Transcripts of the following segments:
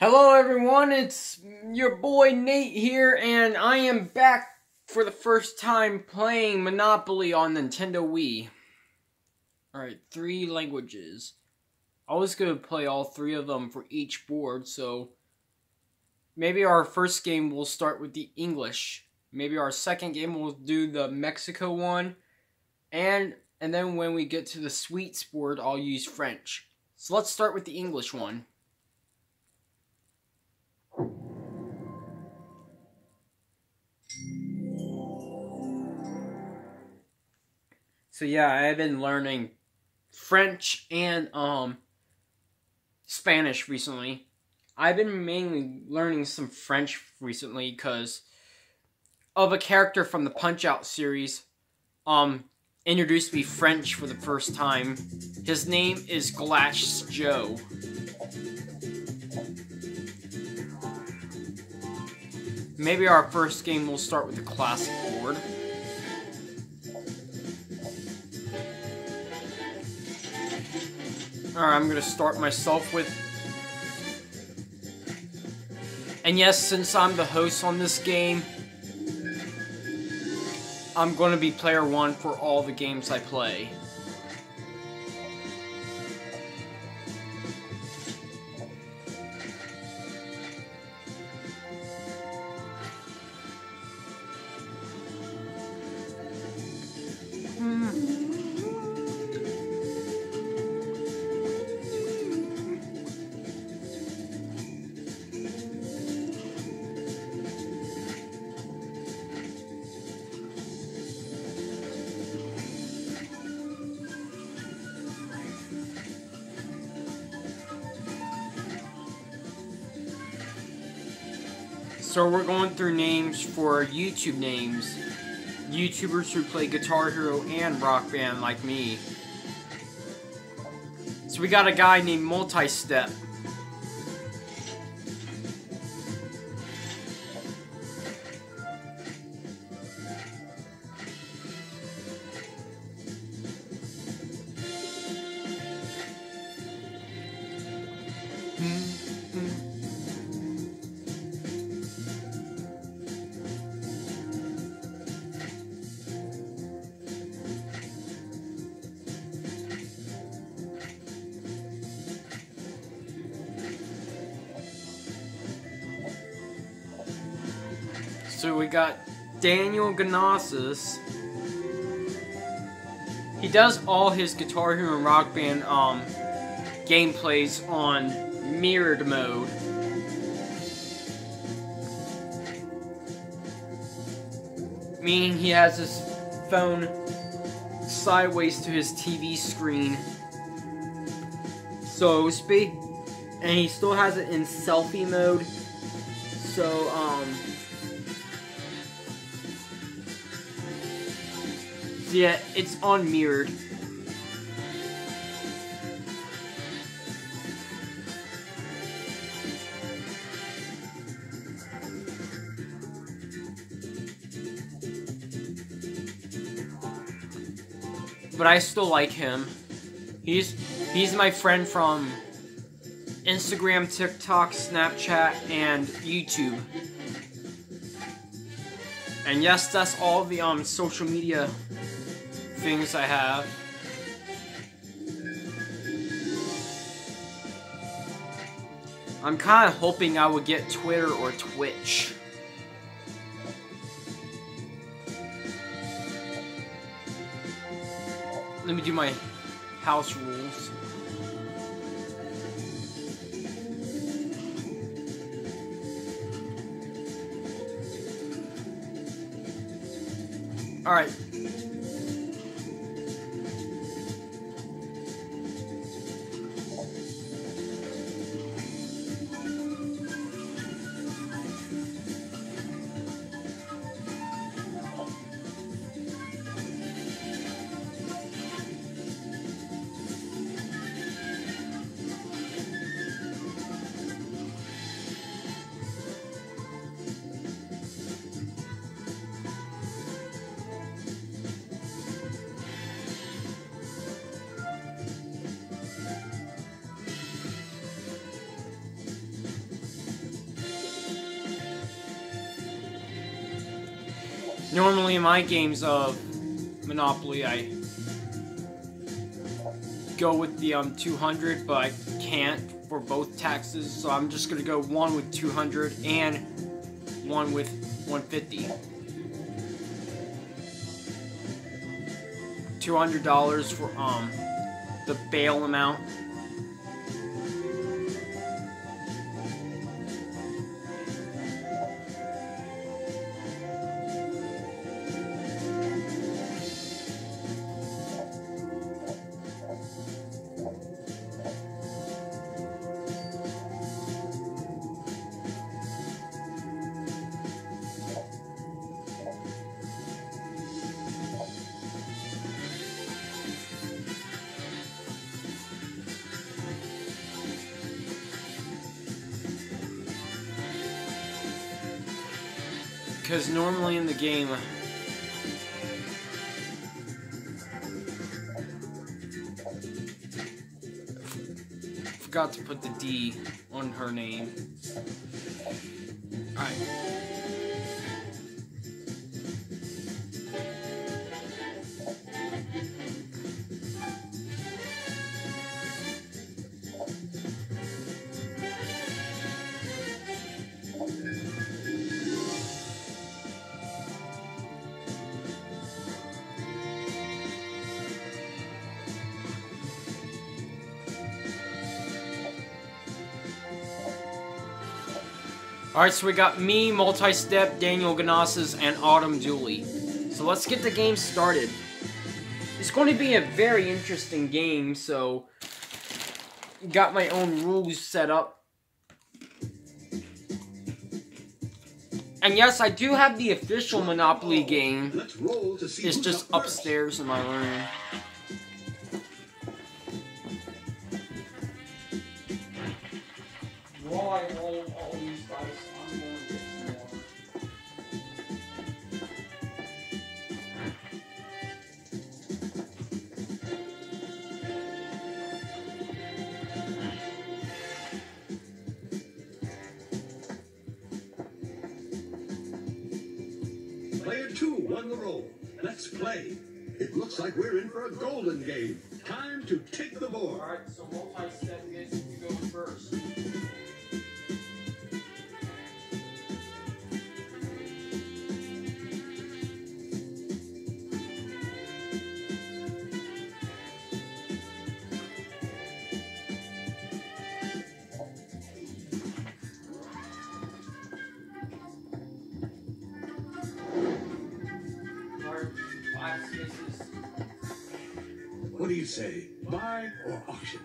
Hello everyone, it's your boy Nate here, and I am back for the first time playing Monopoly on Nintendo Wii. Alright, three languages. I was going to play all three of them for each board, so maybe our first game will start with the English. Maybe our second game will do the Mexico one, and and then when we get to the sweets board, I'll use French. So let's start with the English one. So yeah, I've been learning French and um Spanish recently. I've been mainly learning some French recently because of a character from the Punch Out series. Um, introduced me French for the first time. His name is Glass Joe. Maybe our first game will start with the classic board. Alright, I'm gonna start myself with... And yes, since I'm the host on this game, I'm gonna be player one for all the games I play. So we're going through names for YouTube names. YouTubers who play Guitar Hero and Rock Band like me. So we got a guy named Multi-Step. So we got Daniel Ganasis. He does all his Guitar Hero and Rock Band um, gameplays on mirrored mode. Meaning he has his phone sideways to his TV screen. So speak and he still has it in selfie mode. So um Yeah, it's on unmirrored. But I still like him. He's he's my friend from Instagram, TikTok, Snapchat, and YouTube. And yes, that's all the um social media things I have. I'm kind of hoping I would get Twitter or Twitch. Let me do my house rules. Alright, Normally in my games of Monopoly, I go with the um 200, but I can't for both taxes, so I'm just gonna go one with 200 and one with 150. $200 for um the bail amount. Because normally in the game, forgot to put the D on her name. Alright. Alright, so we got me, Multi-Step, Daniel Ganasas, and Autumn Dooley. So let's get the game started. It's going to be a very interesting game, so... Got my own rules set up. And yes, I do have the official Monopoly game. It's just upstairs in my room. While I roll all these dice, say? Buy or auction?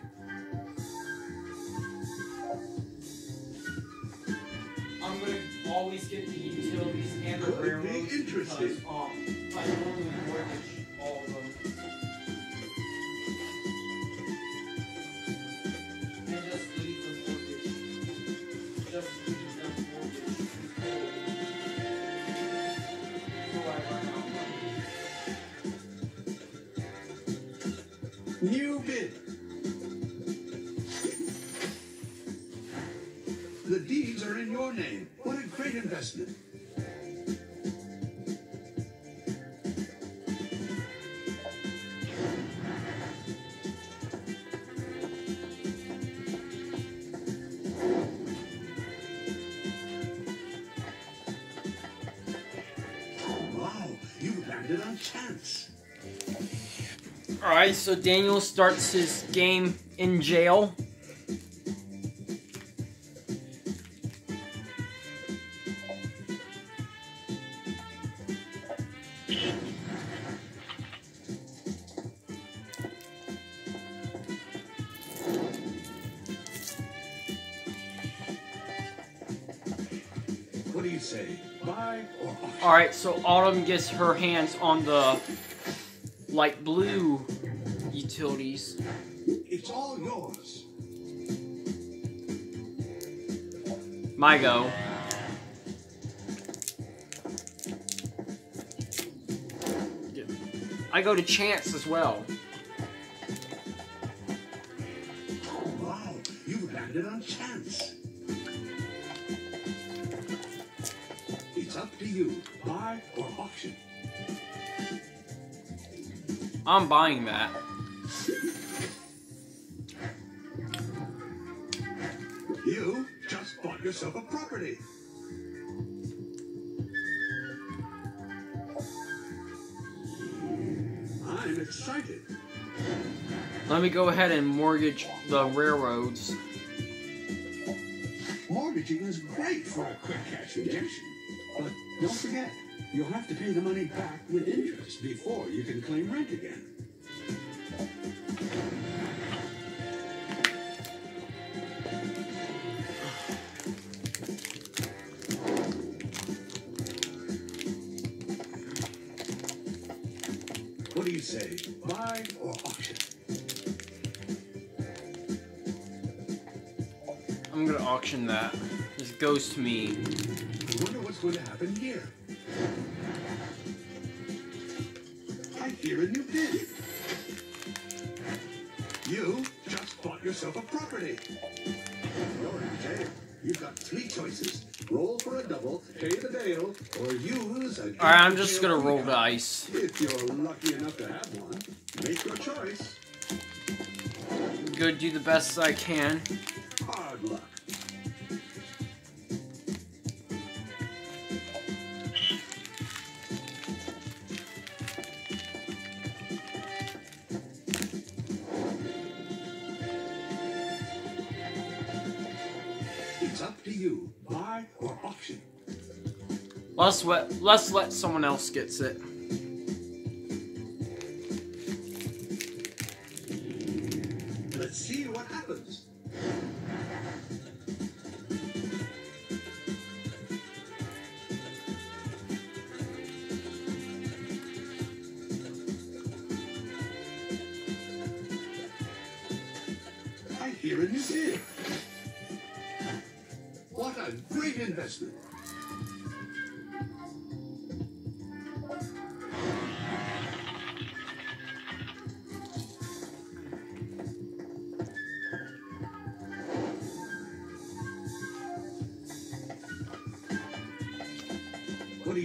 I'm gonna always get the utilities and the Could be railroads interesting. because um, chance. Alright, so Daniel starts his game in jail. What do you say? Buy or auction? Alright, so Autumn gets her hands on the light blue utilities. It's all yours. My go. I go to chance as well. Wow, you landed on chance. Buy or auction. I'm buying that. You just bought yourself a property. I'm excited. Let me go ahead and mortgage the railroads. Mortgaging is great for a quick cash injection. But don't forget, you'll have to pay the money back with interest before you can claim rent again. What do you say? Buy or auction? I'm gonna auction that. This goes to me. I wonder what's going to happen here. I hear a new bid. You just bought yourself a property. You're in jail. You've got three choices. Roll for a double, pay the bail, or use a... Alright, I'm just gonna roll dice. If you're lucky enough to have one, make your choice. Go do the best I can. Let's let let's let someone else gets it.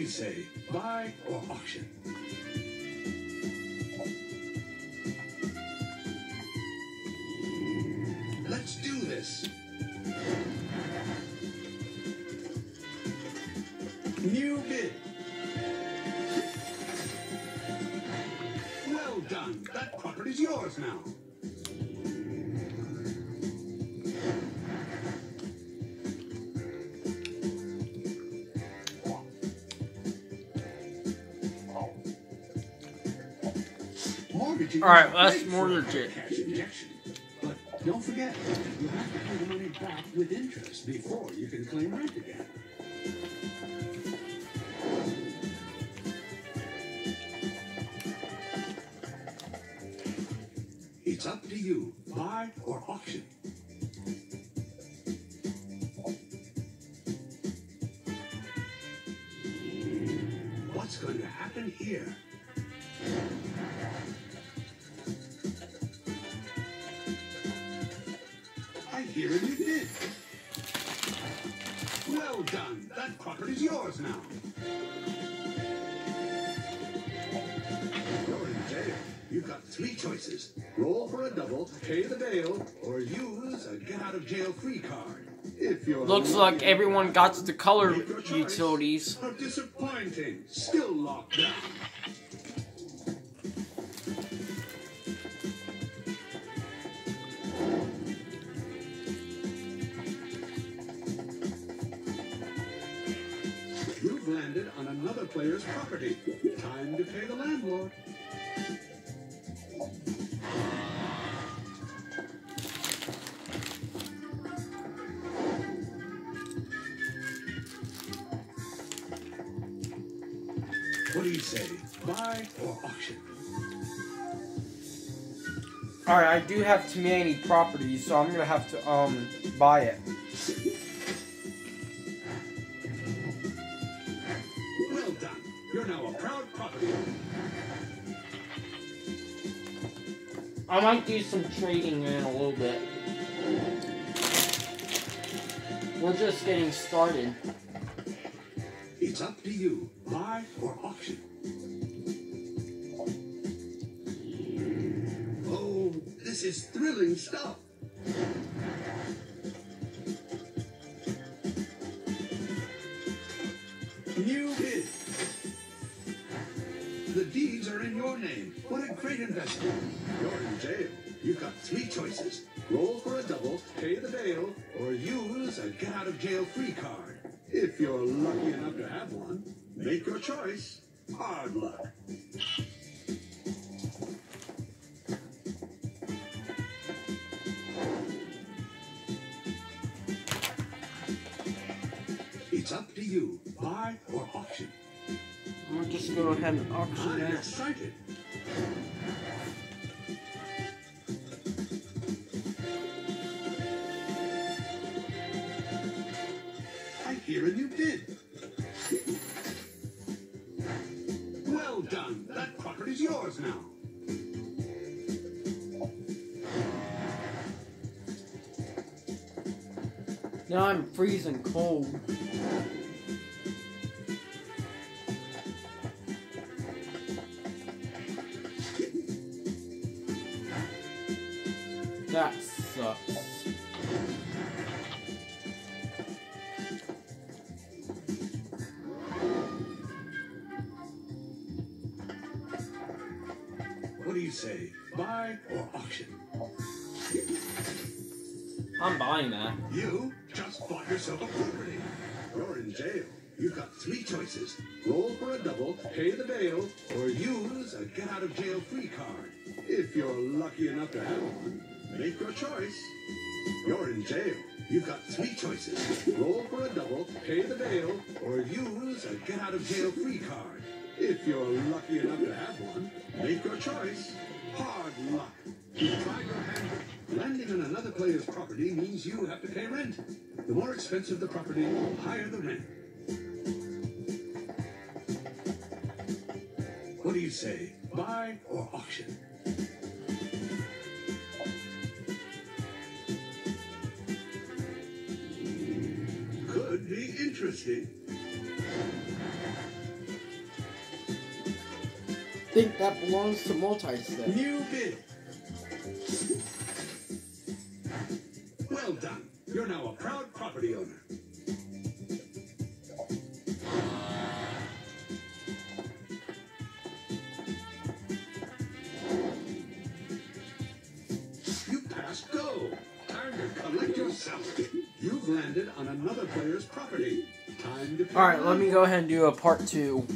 Say? Buy or auction? All right, is let's great mortgage it. Cash. But don't forget, you have to pay the money back with interest before you can claim rent again. It's up to you. Buy or auction. What's going to happen here? That property's yours now. You're in jail. You've got three choices. Roll for a double, pay the bail, or use a get out of jail free card. If you're Looks like everyone got the color Make your choice. utilities. How disappointing. Still locked down. Player's property. Time to pay the landlord. What do you say? Buy or auction? Alright, I do have too many properties, so I'm gonna have to um buy it. Now a proud property. I might do some trading in a little bit. We're just getting started. It's It's up to you. Buy or auction. Oh, this is thrilling stuff. Name. What a great investment. You're in jail. You've got three choices. Roll for a double, pay the bail, or use a get out of jail free card. If you're lucky enough to have one, make your choice. Hard luck. It's up to you. Buy or auction. I'm just gonna just go ahead and auction excited. I hear a new bid. Well done. That property's yours now. Now I'm freezing cold. That sucks. What do you say? Buy or auction? I'm buying that. You just bought yourself a property. You're in jail. You've got three choices. Roll for a double, pay the bail, or use a get out of jail free card. Make your choice. You're in jail. You've got three choices. Roll for a double, pay the bail, or use a get out of jail free card. If you're lucky enough to have one, make your choice. Hard luck. You try your hand. Landing on another player's property means you have to pay rent. The more expensive the property, the higher the rent. What do you say? Buy or auction? Interesting. think that belongs to multi-step. New bid. Well done. You're now a proud property owner. You passed go. Time to collect your salary. Landed on another player's property. To Alright, let me go ahead and do a part two.